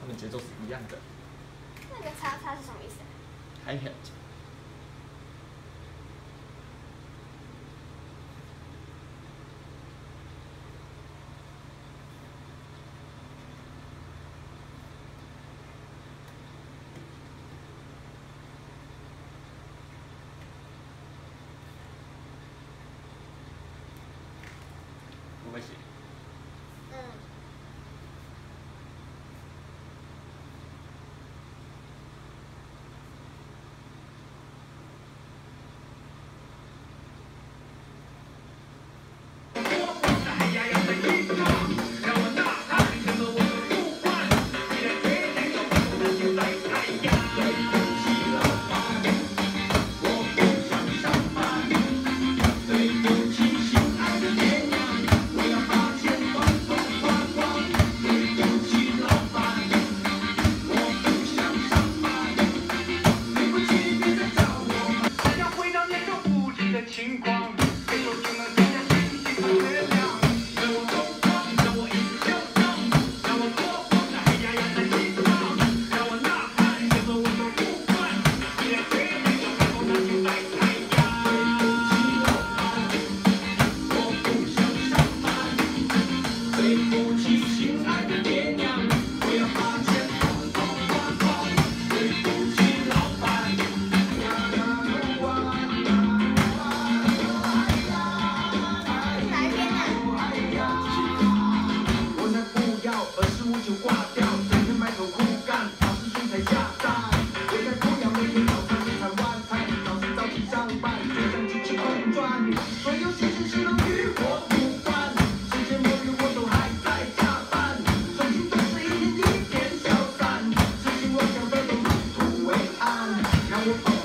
它们节奏是一样的。那个叉叉是什么意思？I head。没关系。情。我就挂掉，整天埋头苦干，早起睡才下山。每天供养，每天早餐，每天晚餐，早起早起上班，身上金钱周转。所有新鲜事都与我无关，世界末日我都还在加班。曾经总是一天一天消散，痴心妄想再东土为安，让我。